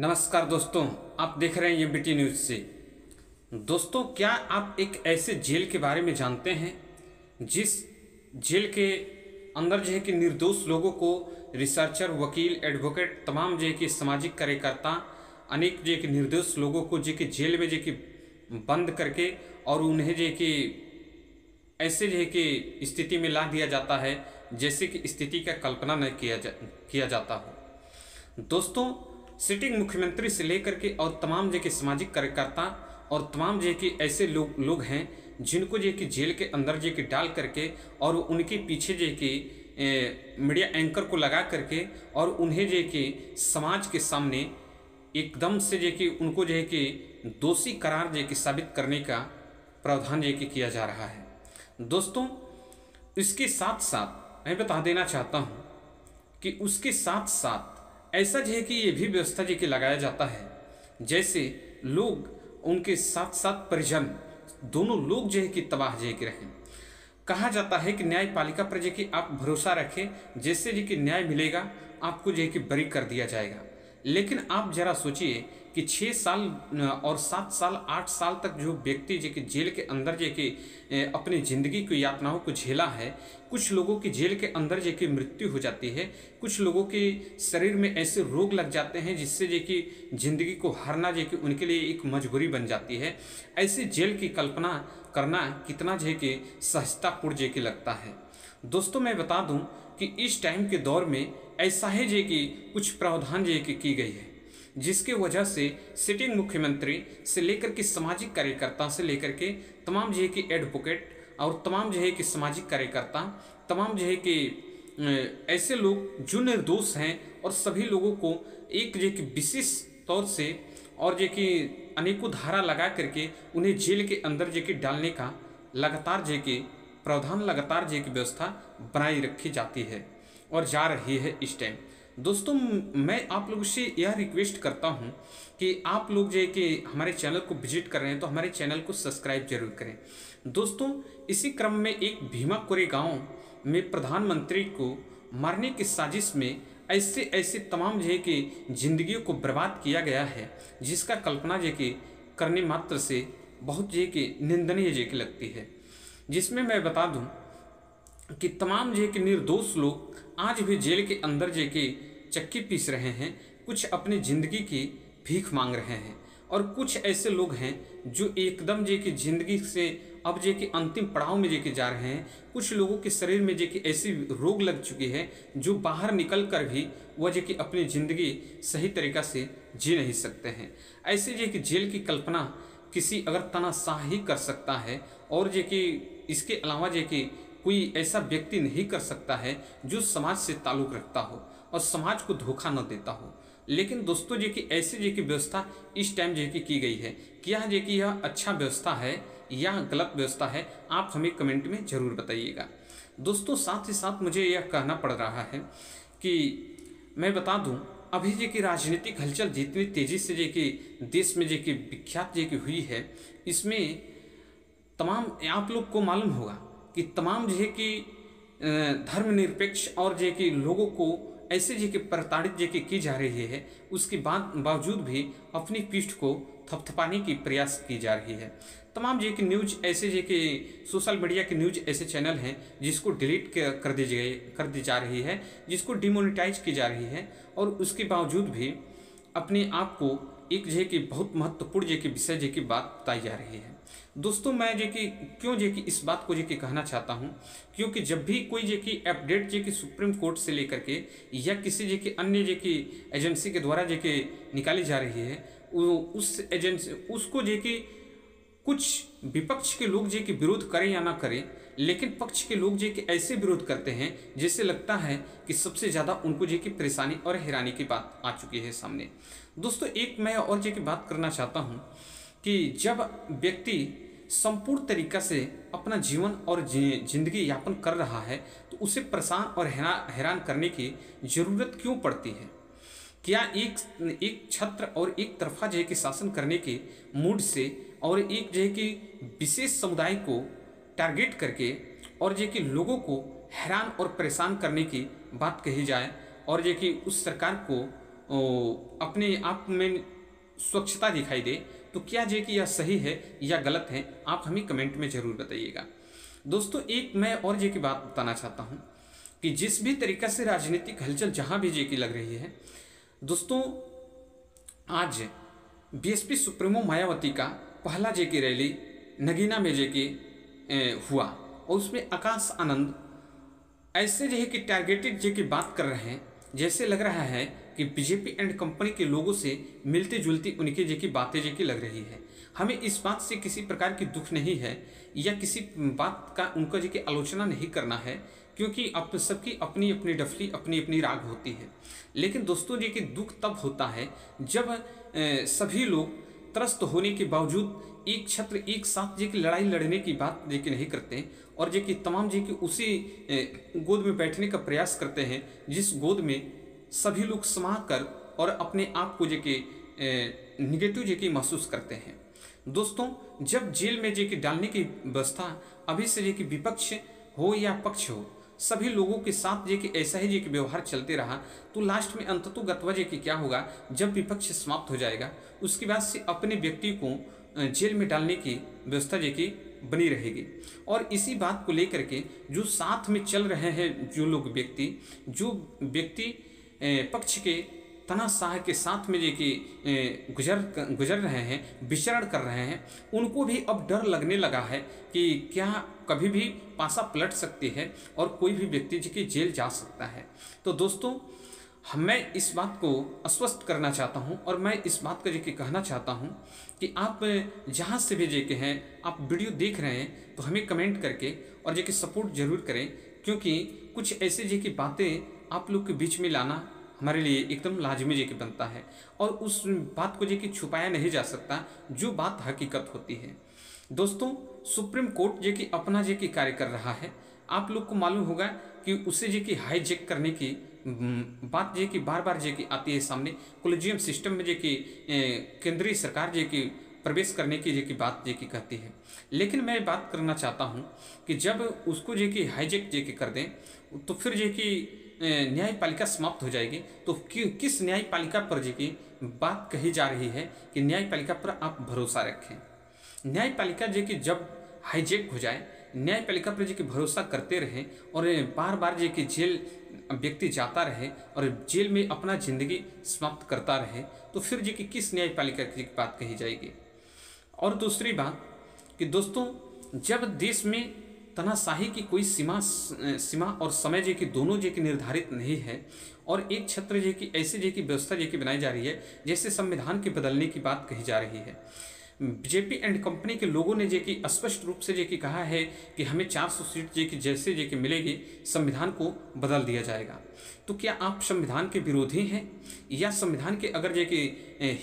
नमस्कार दोस्तों, आप देख रहे हैं ये बीटी न्यूज़ से। दोस्तों, क्या आप एक ऐसे जेल के बारे में जानते हैं, जिस जेल के अंदर जो है कि निर्दोष लोगों को रिसर्चर, वकील, एडवोकेट, तमाम जो है कि सामाजिक कार्यकर्ता, अनेक जो है कि निर्दोष लोगों को जो कि जेल में जो कि बंद करके और उन्हें जो है कि ऐसे जो है कि स्थिति में ला दिया जाता है, जैसे कि स्थिति का कल्पना न किया जा, किया जाता हो। दोस्तों सिटिंग मुख्यमंत्री से लेकर के और तमाम जो कि सामाजिक कार्यकर्ता और तमाम जो कि ऐसे लोग लोग हैं, जिनको जो कि जेल के अंदर जो कि डाल करके और उनके पीछे जो कि मीडिया एंकर को लगा करके और उन्हें जो कि समाज के सामने एकदम से जो कि उनको जो है कि दोषी करार जो कि साबित करने का प्रावधान जो कि किया जा रहा है। दोस्तों, इसके साथ साथ मैं बता देना चाहता हूँ कि उसके साथ साथ ऐसा जो है कि ये भी व्यवस्था जी कि लगाया जाता है। जैसे लोग, उनके साथ साथ परिजन, दोनों लोग जो है कि तबाह जो के रहें कहा जाता है कि न्यायपालिका पर जो कि आप भरोसा रखें, जैसे जी कि न्याय मिलेगा, आपको जो है कि बरी कर दिया जाएगा। लेकिन आप जरा सोचिए कि छः साल और सात साल, आठ साल तक जो व्यक्ति जो कि जेल के अंदर जो कि अपनी ज़िंदगी की यातनाओं को झेला है, कुछ लोगों की जेल के अंदर जो कि मृत्यु हो जाती है। कुछ लोगों के शरीर में ऐसे रोग लग जाते हैं जिससे जो कि ज़िंदगी को हारना जो कि उनके लिए एक मजबूरी बन जाती है। ऐसे जेल की कल्पना करना कितना जो कि सहजतापूर्ण जो कि लगता है। दोस्तों, मैं बता दूँ कि इस टाइम के दौर में ऐसा है जे कि कुछ प्रावधान जे कि की गई है। जिसके वजह से सिटिंग मुख्यमंत्री से लेकर के सामाजिक कार्यकर्ता से लेकर के तमाम जो है कि एडवोकेट और तमाम जो है कि सामाजिक कार्यकर्ता, तमाम जो है कि ऐसे लोग जो निर्दोष हैं और सभी लोगों को एक जो कि विशेष तौर से और जो कि अनेकों धारा लगा करके उन्हें जेल के अंदर जो कि डालने का लगातार जो कि प्रावधान, लगातार जो की व्यवस्था बनाई रखी जाती है और जा रही है इस टाइम दोस्तों, मैं आप लोगों से यह रिक्वेस्ट करता हूँ कि आप लोग जो है कि हमारे चैनल को विज़िट कर रहे हैं तो हमारे चैनल को सब्सक्राइब ज़रूर करें। दोस्तों, इसी क्रम में एक भीमा कोरे गाँव में प्रधानमंत्री को मारने की साजिश में ऐसे ऐसे तमाम जो है कि जिंदगियों को बर्बाद किया गया है, जिसका कल्पना जो कि करने मात्र से बहुत जो कि निंदनीय जो कि लगती है। जिसमें मैं बता दूँ कि तमाम जो कि निर्दोष लोग आज भी जेल के अंदर जो कि चक्की पीस रहे हैं, कुछ अपनी ज़िंदगी की भीख मांग रहे हैं और कुछ ऐसे लोग हैं जो एकदम जे कि ज़िंदगी से अब जे कि अंतिम पड़ाव में जे कि जा रहे हैं। कुछ लोगों के शरीर में जे कि ऐसी रोग लग चुकी है जो बाहर निकल कर भी वह जे कि अपनी ज़िंदगी सही तरीका से जी नहीं सकते हैं। ऐसे जे कि जेल की कल्पना किसी अगर तनाशाह ही कर सकता है और जे कि इसके अलावा जे कि कोई ऐसा व्यक्ति नहीं कर सकता है जो समाज से ताल्लुक़ रखता हो और समाज को धोखा न देता हो। लेकिन दोस्तों, जो कि ऐसी जो कि व्यवस्था इस टाइम जो कि की गई है क्या जो कि यह अच्छा व्यवस्था है या गलत व्यवस्था है, आप हमें कमेंट में ज़रूर बताइएगा। दोस्तों, साथ ही साथ मुझे यह कहना पड़ रहा है कि मैं बता दूँ, अभी जो कि राजनीतिक हलचल जितनी तेज़ी से जो कि देश में जो कि विख्यात जो कि हुई है, इसमें तमाम आप लोग को मालूम होगा कि तमाम जो कि धर्मनिरपेक्ष और जो कि लोगों को ऐसे जो कि प्रताड़ित जो कि की जा रही है, उसके बाद, बावजूद भी अपनी पीठ को थपथपाने की प्रयास की जा रही है। तमाम जो कि न्यूज़ ऐसे जो कि, सोशल मीडिया के न्यूज़ ऐसे चैनल हैं, जिसको डिलीट कर दी गई कर दी जा रही है, जिसको डिमोनिटाइज की जा रही है और उसके बावजूद भी अपने आप को एक जो कि बहुत महत्वपूर्ण जो कि विषय जो कि बात बताई जा रही है। दोस्तों मैं जो कि क्यों जो कि इस बात को जो कि कहना चाहता हूँ क्योंकि जब भी कोई जो कि अपडेट जो कि सुप्रीम कोर्ट से लेकर के या किसी जो कि अन्य जो कि एजेंसी के द्वारा जो कि निकाली जा रही है उस एजेंसी उसको जो कि कुछ विपक्ष के लोग जो कि विरोध करें या ना करें लेकिन पक्ष के लोग जो कि ऐसे विरोध करते हैं जिससे लगता है कि सबसे ज़्यादा उनको जो कि परेशानी और हैरानी की बात आ चुकी है सामने दोस्तों एक मैं और जो कि बात करना चाहता हूँ कि जब व्यक्ति संपूर्ण तरीका से अपना जीवन और ज़िंदगी यापन कर रहा है तो उसे परेशान और हैरान करने की ज़रूरत क्यों पड़ती है? क्या एक एक छत्र और एक तरफा जो कि शासन करने के मूड से और एक जो कि विशेष समुदाय को टारगेट करके और जो कि लोगों को हैरान और परेशान करने की बात कही जाए और जो कि उस सरकार को ओ, अपने आप में स्वच्छता दिखाई दे तो क्या जे कि यह सही है या गलत है, आप हमें कमेंट में ज़रूर बताइएगा। दोस्तों, एक मैं और जे की बात बताना चाहता हूँ कि जिस भी तरीका से राजनीतिक हलचल जहाँ भी जे की लग रही है, दोस्तों, आज बीएसपी सुप्रीमो मायावती का पहला जे की रैली नगीना में जे की हुआ और उसमें आकाश आनंद ऐसे जो है कि टारगेटेड जे की बात कर रहे हैं, जैसे लग रहा है कि बीजेपी एंड कंपनी के लोगों से मिलती जुलती उनकी की बातें जे की लग रही है। हमें इस बात से किसी प्रकार की दुख नहीं है या किसी बात का उनका जो कि आलोचना नहीं करना है, क्योंकि अब सबकी अपनी अपनी डफली अपनी अपनी राग होती है। लेकिन दोस्तों जी कि दुख तब होता है जब सभी लोग त्रस्त होने के बावजूद एक छत्र, एक साथ जी की लड़ाई लड़ने की बात जी की नहीं करते और जी की तमाम जी की उसी गोद में बैठने का प्रयास करते हैं, जिस गोद में सभी लोग समा कर और अपने आप को जे के निगेटिव जे की महसूस करते हैं। दोस्तों, जब जेल में जे की डालने की व्यवस्था अभी से जे की विपक्ष हो या पक्ष हो, सभी लोगों के साथ जे कि ऐसा ही जे कि व्यवहार चलते रहा तो लास्ट में अंततो गतवा जे कि क्या होगा? जब विपक्ष समाप्त हो जाएगा, उसके बाद से अपने व्यक्ति को जेल में डालने की व्यवस्था जे कि बनी रहेगी। और इसी बात को लेकर के जो साथ में चल रहे हैं जो लोग व्यक्ति, जो व्यक्ति पक्ष के तनाशाह के साथ में जो कि गुजर गुजर रहे हैं, विचरण कर रहे हैं, उनको भी अब डर लगने लगा है कि क्या कभी भी पासा पलट सकती है और कोई भी व्यक्ति जी की जेल जा सकता है। तो दोस्तों, मैं इस बात को अस्वस्थ करना चाहता हूँ और मैं इस बात का जो कहना चाहता हूँ कि आप जहाँ से भी जे के हैं, आप वीडियो देख रहे हैं तो हमें कमेंट करके और जे सपोर्ट ज़रूर करें, क्योंकि कुछ ऐसे जे की बातें आप लोग के बीच में लाना हमारे लिए एकदम लाजमी जे की बनता है। और उस बात को जे कि छुपाया नहीं जा सकता, जो बात हकीकत होती है। दोस्तों, सुप्रीम कोर्ट जे कि अपना जे की कार्य कर रहा है। आप लोग को मालूम होगा कि उसे जे की हाईजेक करने की बात जे कि बार बार जे की आती है सामने। कोलिजियम सिस्टम में जे की केंद्रीय सरकार जे की प्रवेश करने की जे की बात जे कि कहती है। लेकिन मैं बात करना चाहता हूँ कि जब उसको जे की हाईजेक जे की कर दें तो फिर जे की न्यायपालिका समाप्त हो जाएगी। तो किस न्यायपालिका पर जी की बात कही जा रही है कि न्यायपालिका पर आप भरोसा रखें। न्यायपालिका जी की जब हाईजेक हो जाए, न्यायपालिका पर जी की भरोसा करते रहें और बार बार जी की जेल व्यक्ति जाता रहे और जेल में अपना ज़िंदगी समाप्त करता रहे तो फिर जी की किस न्यायपालिका की बात कही जाएगी? और दूसरी बात कि दोस्तों, जब देश में तनाशाही की कोई सीमा सीमा और समय जे की, दोनों जे की निर्धारित नहीं है और एक छत्र जे की, ऐसे जे की व्यवस्था जे की बनाई जा रही है, जैसे संविधान के बदलने की बात कही जा रही है। बीजेपी एंड कंपनी के लोगों ने जे कि स्पष्ट रूप से जे कि कहा है कि हमें 400 सीट जे कि जैसे जे कि मिलेगी, संविधान को बदल दिया जाएगा। तो क्या आप संविधान के विरोधी हैं? या संविधान के अगर जे कि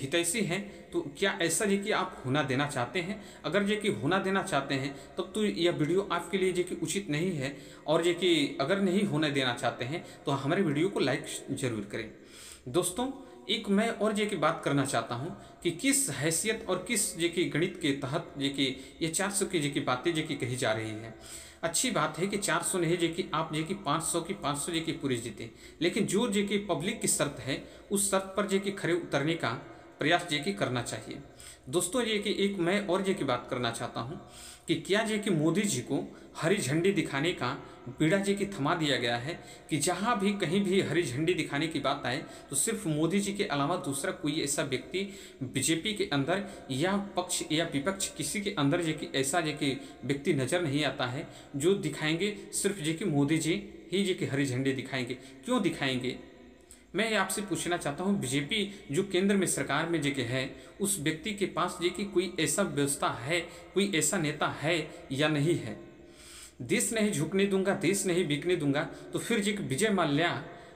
हितैषी हैं तो क्या ऐसा जे कि आप होना देना चाहते हैं? अगर जे कि होना देना चाहते हैं, तब तो यह वीडियो आपके लिए जे कि उचित नहीं है, और जे कि अगर नहीं होने देना चाहते हैं तो हमारे वीडियो को लाइक ज़रूर करें। दोस्तों एक मैं और जे की बात करना चाहता हूँ कि किस हैसियत और किस जे की गणित के तहत जे की ये चार सौ की जे की बातें जे की कही जा रही है अच्छी बात है कि 400 नहीं जे कि आप जे कि 500 की 500 जे की पूरी जीते लेकिन जो जे कि पब्लिक की शर्त है उस शर्त पर जे कि खड़े उतरने का प्रयास जे कि करना चाहिए दोस्तों ये कि एक मैं और जे की बात करना चाहता हूँ कि क्या जे कि मोदी जी को हरी झंडी दिखाने का बीड़ा जी की थमा दिया गया है कि जहाँ भी कहीं भी हरी झंडी दिखाने की बात आए तो सिर्फ़ मोदी जी के अलावा दूसरा कोई ऐसा व्यक्ति बीजेपी के अंदर या पक्ष या विपक्ष किसी के अंदर जे कि ऐसा जे कि व्यक्ति नज़र नहीं आता है, जो दिखाएँगे सिर्फ़ जे कि मोदी जी ही जे कि हरी झंडी दिखाएँगे। क्यों दिखाएँगे? मैं आपसे पूछना चाहता हूँ बीजेपी जो केंद्र में, सरकार में जगह है, उस व्यक्ति के पास जे कि कोई ऐसा व्यवस्था है, कोई ऐसा नेता है या नहीं है? देश नहीं झुकने दूँगा, देश नहीं बिकने दूँगा तो फिर जे विजय माल्या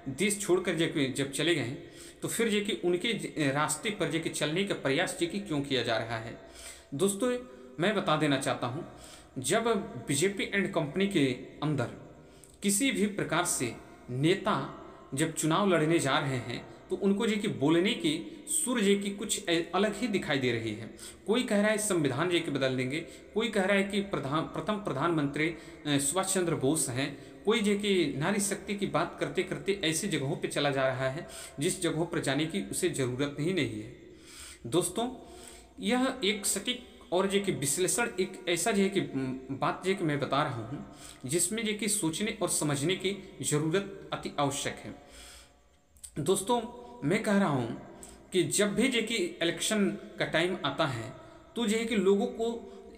देश छोड़कर जब जब चले गए तो फिर जे कि उनके रास्ते पर जे कि चलने का प्रयास जे कि क्यों किया जा रहा है? दोस्तों, मैं बता देना चाहता हूँ, जब बीजेपी एंड कंपनी के अंदर किसी भी प्रकार से नेता जब चुनाव लड़ने जा रहे हैं तो उनको जी की बोलने की सुर जी की कुछ अलग ही दिखाई दे रही है। कोई कह रहा है संविधान जी के बदल देंगे, कोई कह रहा है कि प्रधान प्रथम प्रधानमंत्री सुभाष चंद्र बोस हैं, कोई जे कि नारी शक्ति की बात करते करते ऐसी जगहों पे चला जा रहा है, जिस जगहों पर जाने की उसे ज़रूरत ही नहीं है। दोस्तों, यह एक सटीक और जो कि विश्लेषण एक ऐसा जो है कि बात जो कि मैं बता रहा हूँ, जिसमें जो कि सोचने और समझने की ज़रूरत अति आवश्यक है। दोस्तों, मैं कह रहा हूँ कि जब भी जो कि इलेक्शन का टाइम आता है तो जो है कि लोगों को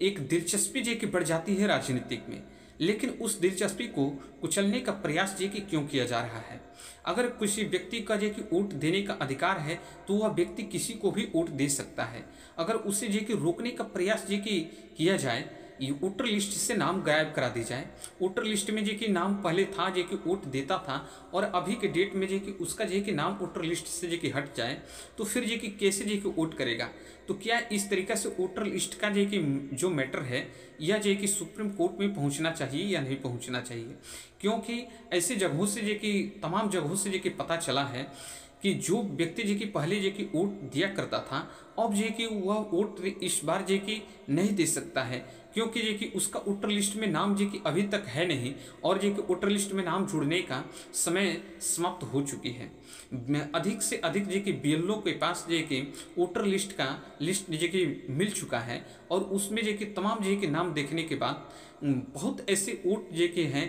एक दिलचस्पी जो कि बढ़ जाती है राजनीतिक में। लेकिन उस दिलचस्पी को कुचलने का प्रयास जे कि क्यों किया जा रहा है? अगर किसी व्यक्ति का जे कि वोट देने का अधिकार है तो वह व्यक्ति किसी को भी वोट दे सकता है। अगर उसे जे कि रोकने का प्रयास जे कि किया जाए वोटर लिस्ट से नाम गायब करा दी जाए वोटर लिस्ट में जो कि नाम पहले था जो कि वोट देता था और अभी के डेट में जो कि उसका जो कि नाम वोटर लिस्ट से जो कि हट जाए तो फिर जो कि कैसे जो कि वोट करेगा तो क्या इस तरीका से वोटर लिस्ट का जो कि जो मैटर है यह जो कि सुप्रीम कोर्ट में पहुँचना चाहिए या नहीं पहुँचना चाहिए क्योंकि ऐसे जगहों से जो कि तमाम जगहों से जो कि पता चला है कि जो व्यक्ति जो कि पहले जो कि वोट दिया करता था अब जो कि वह वोट इस बार जे कि नहीं दे सकता है क्योंकि जो कि उसका वोटर लिस्ट में नाम जो कि अभी तक है नहीं और जो कि वोटर लिस्ट में नाम जुड़ने का समय समाप्त हो चुकी है अधिक से अधिक जो कि बी के पास जो कि वोटर लिस्ट का लिस्ट जो कि मिल चुका है और उसमें जो कि तमाम जो कि नाम देखने के बाद बहुत ऐसे वोट जे के हैं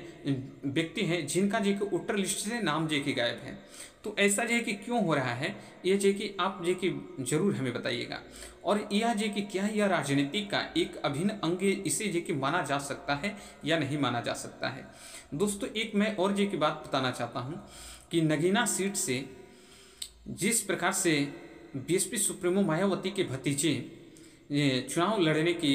व्यक्ति हैं जिनका जो कि वोटर लिस्ट से नाम जे कि गायब है तो ऐसा जो कि क्यों हो रहा है ये जो कि आप जो कि ज़रूर हमें बताइएगा और यह जो कि क्या यह राजनीति का एक अभिन्न अंग इसे जो कि माना जा सकता है या नहीं माना जा सकता है? दोस्तों, एक मैं और जो की बात बताना चाहता हूँ कि नगीना सीट से जिस प्रकार से बीएसपी सुप्रीमो मायावती के भतीजे चुनाव लड़ने की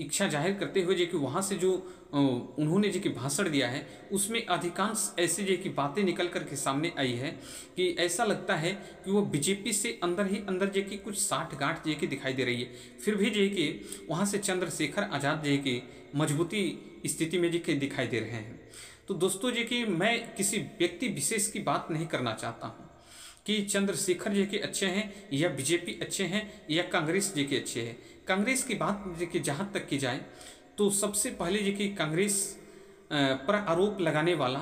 इच्छा ज़ाहिर करते हुए जो कि वहाँ से जो उन्होंने जो कि भाषण दिया है, उसमें अधिकांश ऐसे जो कि बातें निकल कर के सामने आई है कि ऐसा लगता है कि वो बीजेपी से अंदर ही अंदर जो कि कुछ साठ गांठ जो कि दिखाई दे रही है। फिर भी जो कि, वहाँ से चंद्रशेखर आज़ाद जो कि मजबूती स्थिति में जो कि दिखाई दे रहे हैं। तो दोस्तों जो कि, मैं किसी व्यक्ति विशेष की बात नहीं करना चाहता हूँ कि चंद्रशेखर जी के अच्छे हैं या बीजेपी अच्छे हैं या कांग्रेस जी के अच्छे हैं। कांग्रेस की बात जी की जहाँ तक की जाए तो सबसे पहले जो कि कांग्रेस पर आरोप लगाने वाला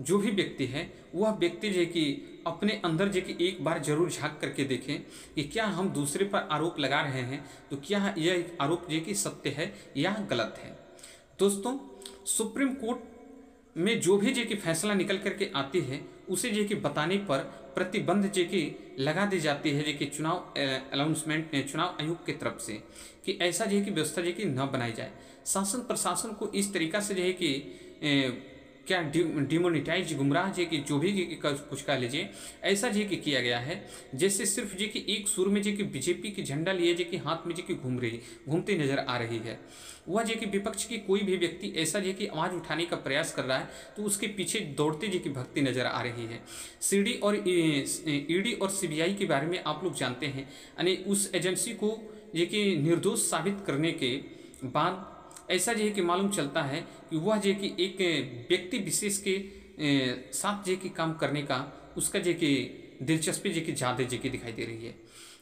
जो भी व्यक्ति है, वह व्यक्ति जो कि अपने अंदर जो कि एक बार ज़रूर झाँक करके देखें कि क्या हम दूसरे पर आरोप लगा रहे हैं तो क्या यह आरोप जो कि सत्य है या गलत है। दोस्तों, सुप्रीम कोर्ट में जो भी जे की फैसला निकल करके आती है, उसे जे की बताने पर प्रतिबंध जे की लगा दी जाती है, जे की चुनाव अनाउंसमेंट चुनाव आयोग की तरफ़ से कि ऐसा जो कि व्यवस्था जो कि न बनाई जाए। शासन प्रशासन को इस तरीका से जो है कि क्या डिमोनिटाइज गुमराह जे कि जो भी कुछ कह लीजिए ऐसा जे कि किया गया है जैसे सिर्फ़ जे कि एक सुर में जे कि बीजेपी की झंडा लिए जे कि हाथ में जे कि घूम रही घूमती नज़र आ रही है वह जे कि विपक्ष की कोई भी व्यक्ति ऐसा जे कि आवाज़ उठाने का प्रयास कर रहा है तो उसके पीछे दौड़ते जे की भक्ति नज़र आ रही है सीडी और ईडी और सीबीआई के बारे में आप लोग जानते हैं यानी उस एजेंसी को ये कि निर्दोष साबित करने के बाद ऐसा जो है कि मालूम चलता है कि वह जो कि एक व्यक्ति विशेष के साथ जो कि काम करने का उसका जो कि दिलचस्पी जो कि ज़्यादा जो कि दिखाई दे रही है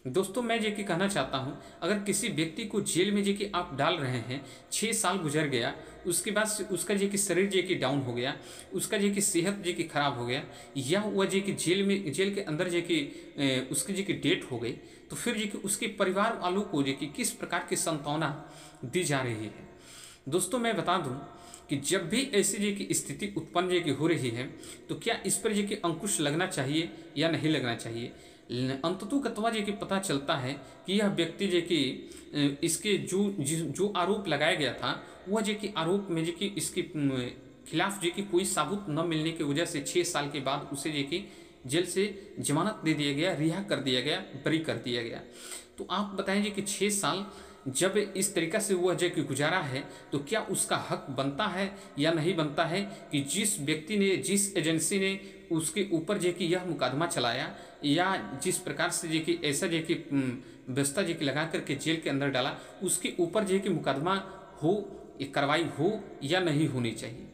दोस्तों मैं जो कि कहना चाहता हूँ अगर किसी व्यक्ति को जेल में जो कि आप डाल रहे हैं छः साल गुजर गया उसके बाद उसका जो कि शरीर जो कि डाउन हो गया उसका जो कि सेहत जो कि खराब हो गया या वह जो कि जेल में जेल के अंदर जो कि उसकी जो कि डेट हो गई तो फिर जो कि उसके परिवार वालों को जो कि किस प्रकार की संतावना दी जा रही है दोस्तों, मैं बता दूँ कि जब भी ऐसी जी की स्थिति उत्पन्न जी की हो रही है तो क्या इस पर जी की अंकुश लगना चाहिए या नहीं लगना चाहिए? अंततु कतवा जी की पता चलता है कि यह व्यक्ति जी की इसके जो जो आरोप लगाया गया था, वह जी की आरोप में जी की इसके खिलाफ जी की कोई साबुत न मिलने की वजह से छः साल के बाद उसे जी की जेल से जमानत दे दिया गया, रिहा कर दिया गया, बरी कर दिया गया। तो आप बताएँ जी कि छः साल जब इस तरीका से वह जय गुजारा है तो क्या उसका हक बनता है या नहीं बनता है कि जिस व्यक्ति ने, जिस एजेंसी ने उसके ऊपर जो कि यह मुकदमा चलाया या जिस प्रकार से जो कि ऐसा जो कि व्यवस्था जो कि लगा करके जेल के अंदर डाला, उसके ऊपर जो कि मुकदमा हो कार्रवाई हो या नहीं होनी चाहिए?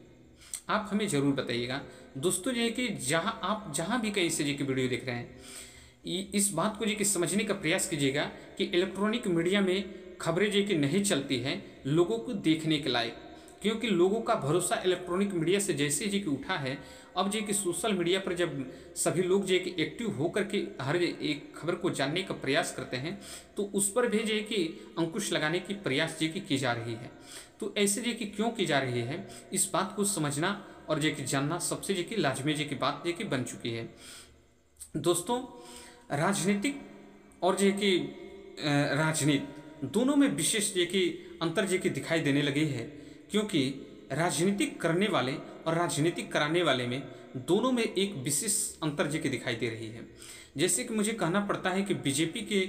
आप हमें ज़रूर बताइएगा। दोस्तों जो कि जहाँ, आप जहाँ भी कहीं से जो कि वीडियो देख रहे हैं इस बात को जो कि समझने का प्रयास कीजिएगा कि इलेक्ट्रॉनिक मीडिया में खबरें जो कि नहीं चलती हैं लोगों को देखने के लायक क्योंकि लोगों का भरोसा इलेक्ट्रॉनिक मीडिया से जैसे जी कि उठा है अब जे कि सोशल मीडिया पर जब सभी लोग जो कि एक्टिव होकर के हर एक खबर को जानने का प्रयास करते हैं तो उस पर भी जे कि अंकुश लगाने की प्रयास जे कि की जा रही है तो ऐसे जे कि क्यों की जा रही है इस बात को समझना और जे कि जानना सबसे जे कि लाजमी जे की बात जे कि बन चुकी है दोस्तों राजनीतिक और जे कि राजनीति दोनों में विशेष ये कि अंतर जे की दिखाई देने लगी है, क्योंकि राजनीतिक करने वाले और राजनीतिक कराने वाले में दोनों में एक विशेष अंतर जे की दिखाई दे रही है। जैसे कि मुझे कहना पड़ता है कि बीजेपी के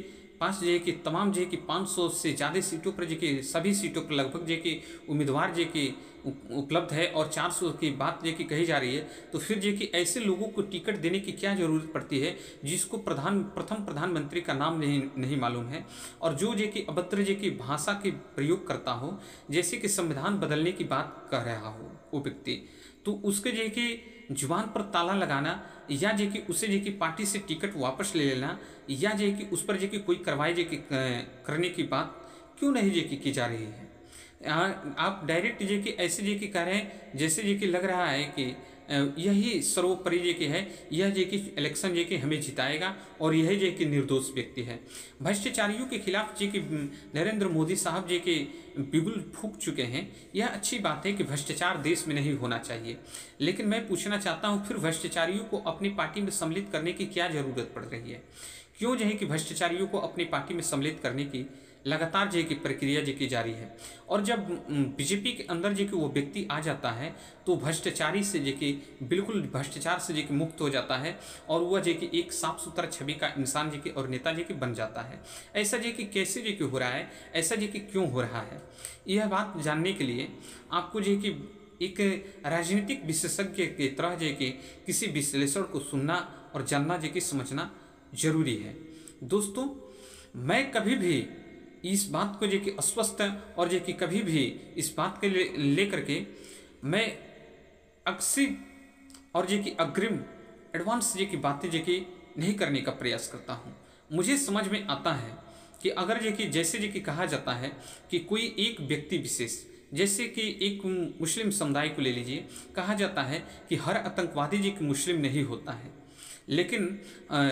पास जो है कि तमाम जो है कि 500 से ज़्यादा सीटों पर जो कि सभी सीटों पर लगभग जो कि उम्मीदवार जे कि उपलब्ध है और 400 की बात जो कि कही जा रही है तो फिर जो कि ऐसे लोगों को टिकट देने की क्या ज़रूरत पड़ती है जिसको प्रधान प्रथम प्रधानमंत्री का नाम नहीं नहीं मालूम है और जो जो कि अभद्र जो कि भाषा के प्रयोग करता हो जैसे कि संविधान बदलने की बात कह रहा हो वो व्यक्ति तो उसके जो कि ज़ुबान पर ताला लगाना, या जे कि उसे जे कि पार्टी से टिकट वापस ले लेना, या जे कि उस पर जे कि कोई कार्रवाई जे कि करने की बात क्यों नहीं जे कि की जा रही है? आप डायरेक्ट जे कि ऐसे जे कि कह रहे हैं, जैसे जे कि लग रहा है कि यही सर्वोपरि जे कि है। यह जे कि इलेक्शन जे कि हमें जिताएगा और यही जे कि निर्दोष व्यक्ति है। भ्रष्टाचारियों के खिलाफ जे कि नरेंद्र मोदी साहब जे कि बिगुल फूक चुके हैं, यह अच्छी बात है कि भ्रष्टाचार देश में नहीं होना चाहिए। लेकिन मैं पूछना चाहता हूँ, फिर भ्रष्टाचारियों को अपनी पार्टी में सम्मिलित करने की क्या ज़रूरत पड़ रही है? क्यों जो है कि भ्रष्टाचारियों को अपनी पार्टी में सम्मिलित करने की लगातार जो की प्रक्रिया जो की जारी है और जब बीजेपी के अंदर जो कि वो व्यक्ति आ जाता है तो भ्रष्टाचारी से जो कि बिल्कुल भ्रष्टाचार से जो कि मुक्त हो जाता है और वह जो कि एक साफ़ सुथरा छवि का इंसान जो कि और नेता जो कि बन जाता है ऐसा जो कि कैसे जो कि हो रहा है ऐसा जो कि क्यों हो रहा है यह बात जानने के लिए आपको जो कि एक राजनीतिक विशेषज्ञ की तरह जो कि किसी विश्लेषण को सुनना और जानना जो कि समझना ज़रूरी है दोस्तों मैं कभी भी इस बात को जो कि अस्वस्थ और जो कि कभी भी इस बात के ले लेकर के मैं अक्सी और जो कि अग्रिम एडवांस जो की बातें जो कि नहीं करने का प्रयास करता हूँ। मुझे समझ में आता है कि अगर जो कि जैसे जो कि कहा जाता है कि कोई एक व्यक्ति विशेष जैसे कि एक मुस्लिम समुदाय को ले लीजिए कहा जाता है कि हर आतंकवादी जो कि मुस्लिम नहीं होता है। लेकिन आ,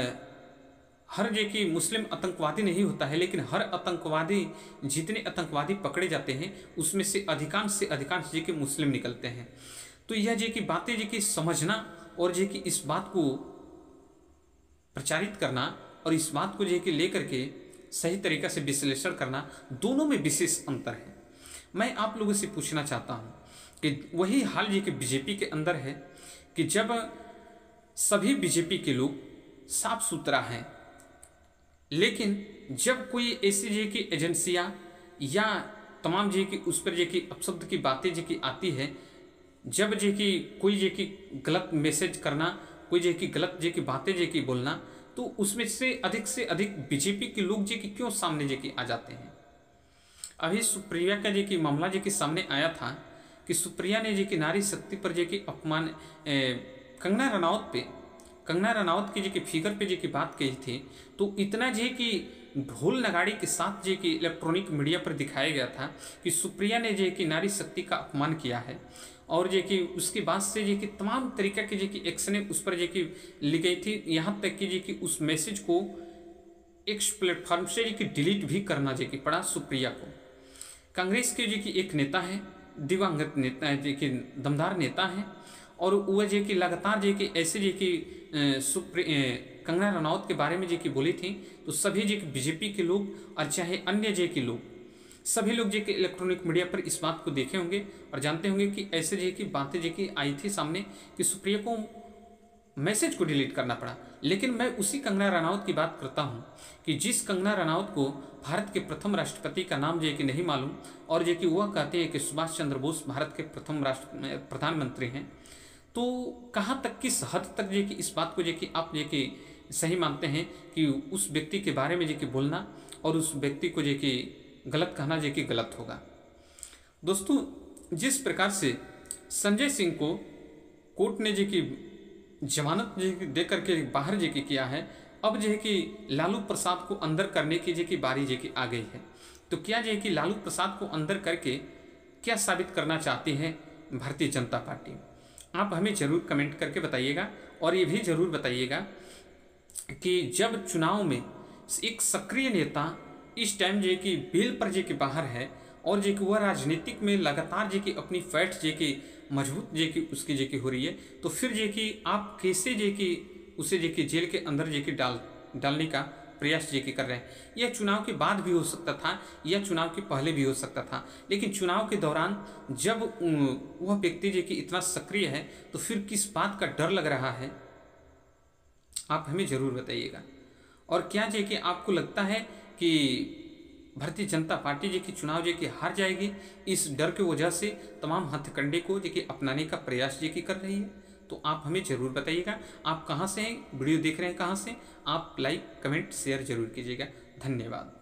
हर जे कि मुस्लिम आतंकवादी नहीं होता है, लेकिन हर आतंकवादी, जितने आतंकवादी पकड़े जाते हैं, उसमें से अधिकांश से अधिकांश जे कि मुस्लिम निकलते हैं। तो यह जे कि बातें जे कि समझना और जे कि इस बात को प्रचारित करना और इस बात को जे कि लेकर के सही तरीका से विश्लेषण करना, दोनों में विशेष अंतर है। मैं आप लोगों से पूछना चाहता हूँ कि वही हाल ये कि बीजेपी के अंदर है कि जब सभी बीजेपी के लोग साफ़ सुथरा हैं लेकिन जब कोई ऐसी जे की एजेंसियाँ या तमाम जे की उस पर जे की अपशब्द की बातें जे की आती है जब जे की कोई जे की गलत मैसेज करना कोई जे की गलत जे की बातें जे की बोलना तो उसमें से अधिक से अधिक बीजेपी के लोग जे की क्यों सामने जे की आ जाते हैं अभी सुप्रिया का जे की मामला जे की सामने आया था कि सुप्रिया ने जे की नारी शक्ति पर जे की अपमान कंगना रनौत पे कंगना रनावत की जो कि फिगर पे जो की बात कही थी तो इतना जो कि ढोल नगाड़ी के साथ जो कि इलेक्ट्रॉनिक मीडिया पर दिखाया गया था कि सुप्रिया ने जो कि नारी शक्ति का अपमान किया है और जो कि उसके बाद से जो कि तमाम तरीका की जो कि एक्शन उस पर जो कि ली गई थी यहाँ तक कि जो कि उस मैसेज को एक प्लेटफॉर्म से जो कि डिलीट भी करना जो कि पड़ा सुप्रिया को कांग्रेस के जो कि एक नेता है दिवंगत नेता है जो कि दमदार नेता हैं और वह जो कि लगातार जो कि, ऐसे जो कि कंगना रनौत के बारे में जो कि बोली थी तो सभी जो कि बीजेपी के लोग और चाहे अन्य जे के लोग, सभी लोग जो कि इलेक्ट्रॉनिक मीडिया पर इस बात को देखे होंगे और जानते होंगे कि ऐसे जो कि बातें जो कि आई थी सामने कि सुप्रिया को मैसेज को डिलीट करना पड़ा। लेकिन मैं उसी कंगना रनावत की बात करता हूँ कि जिस कंगना रनौत को भारत के प्रथम राष्ट्रपति का नाम जो कि नहीं मालूम और जो कि वह कहते हैं कि सुभाष चंद्र बोस भारत के प्रथम राष्ट्र, प्रधानमंत्री हैं तो कहाँ तक किस हद तक जो कि इस बात को जो कि आप जो कि सही मानते हैं कि उस व्यक्ति के बारे में जो कि बोलना और उस व्यक्ति को जो कि गलत कहना जो कि गलत होगा दोस्तों जिस प्रकार से संजय सिंह को कोर्ट ने जो कि जमानत जो दे करके बाहर जो कि किया है अब जो है कि लालू प्रसाद को अंदर करने की जो कि बारी जो कि आ गई है तो क्या जो है कि लालू प्रसाद को अंदर करके क्या साबित करना चाहती है भारतीय जनता पार्टी आप हमें ज़रूर कमेंट करके बताइएगा और ये भी ज़रूर बताइएगा कि जब चुनाव में एक सक्रिय नेता इस टाइम जे कि बेल पर जे कि बाहर है और जे कि वह राजनीतिक में लगातार जे कि अपनी फैट जे कि मज़बूत जे कि उसकी जे कि हो रही है तो फिर जे कि आप कैसे जे कि उसे जे कि जेल के अंदर जे कि डाल डालने का प्रयास जे कि कर रहे हैं। यह चुनाव के बाद भी हो सकता था या चुनाव के पहले भी हो सकता था, लेकिन चुनाव के दौरान जब वह व्यक्ति जे कि इतना सक्रिय है तो फिर किस बात का डर लग रहा है? आप हमें ज़रूर बताइएगा। और क्या जे कि आपको लगता है कि भारतीय जनता पार्टी जो कि चुनाव जो की हार जाएगी? इस डर की वजह से तमाम हथकंडे को जो कि अपनाने का प्रयास जो कि कर रही है। तो आप हमें ज़रूर बताइएगा। आप कहाँ से हैं? वीडियो देख रहे हैं कहाँ से? आप लाइक, कमेंट, शेयर ज़रूर कीजिएगा। धन्यवाद।